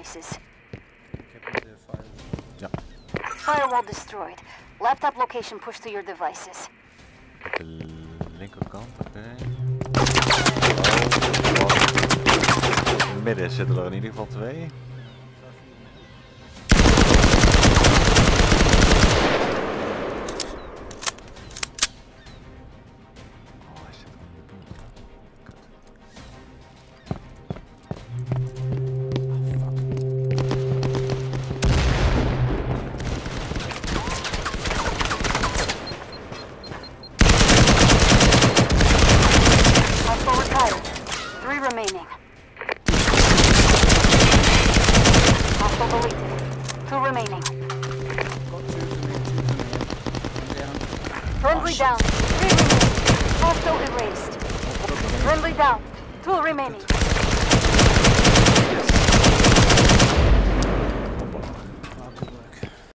devices. Ja, Firewall destroyed. Laptop location pushed to your devices. op de linkerkant, oké. Oh, In het midden zitten er in ieder geval twee. Remaining. Hostile deleted. Two remaining. Friendly down. Three remaining. Hostile erased. Friendly down. Two remaining.